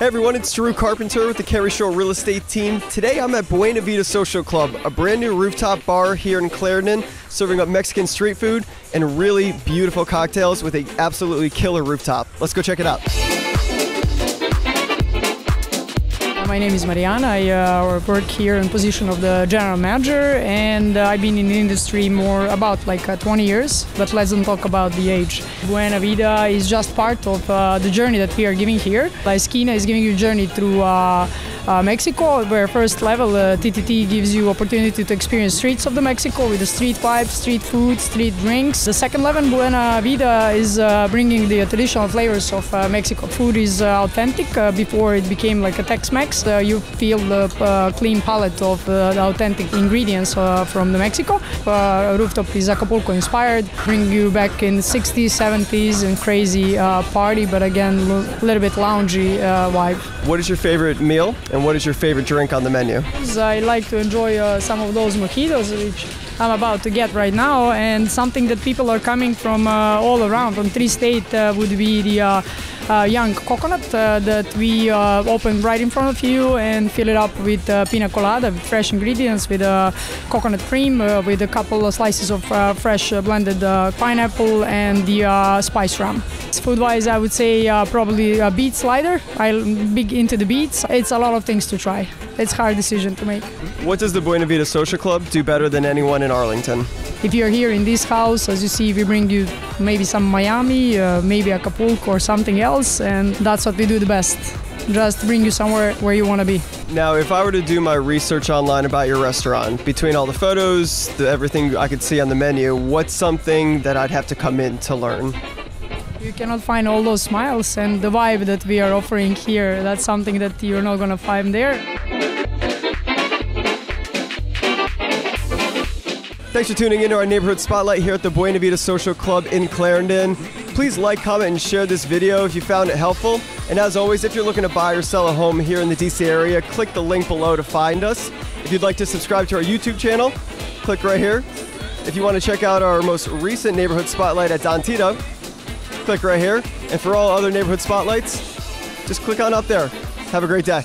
Hey everyone, it's Drew Carpenter with the Keri Shull Real Estate Team. Today I'm at Buena Vida Social Club, a brand new rooftop bar here in Clarendon, serving up Mexican street food and really beautiful cocktails with an absolutely killer rooftop. Let's go check it out. My name is Mariana. I uh, work here in position of the general manager, and uh, I've been in the industry more about like uh, 20 years. But let's don't talk about the age. Buena Vida is just part of uh, the journey that we are giving here. La Esquina is giving you a journey through uh, Mexico, where first level uh, TTT gives you opportunity to experience streets of the Mexico with the street vibes, street food, street drinks. The second level, Buena Vida, is uh, bringing the traditional flavors of uh, Mexico. Food is uh, authentic uh, before it became like a Tex-Mex. you feel the clean palate of the authentic ingredients from the Mexico. rooftop is Acapulco inspired, bring you back in the 60s, 70s, and crazy party, but again, a little bit loungy vibe. What is your favorite meal? And what is your favorite drink on the menu? I like to enjoy uh, some of those mojitos, which I'm about to get right now, and something that people are coming from uh, all around, from three states, uh, would be the uh, Uh, young coconut uh, that we uh, open right in front of you and fill it up with uh, pina colada, with fresh ingredients, with uh, coconut cream, with a couple of slices of fresh blended pineapple and the spice rum. Food-wise, I would say probably a beet slider. I'm big into the beets. It's a lot of things to try. It's a hard decision to make. What does the Buena Vida Social Club do better than anyone in Arlington? If you're here in this house, as you see, we bring you maybe some Miami, uh, maybe Acapulco or something else, and that's what we do the best. Just bring you somewhere where you want to be. Now, if I were to do my research online about your restaurant, between all the photos, the, everything I could see on the menu, what's something that I'd have to come in to learn? You cannot find all those smiles and the vibe that we are offering here. That's something that you're not going to find there. Thanks for tuning in to our neighborhood spotlight here at the Buena Vida Social Club in Clarendon. Please like, comment, and share this video if you found it helpful. And as always, if you're looking to buy or sell a home here in the DC area, click the link below to find us. If you'd like to subscribe to our YouTube channel, click right here. If you want to check out our most recent neighborhood spotlight at Don Tito, click right here. And for all other neighborhood spotlights, just click on up there. Have a great day.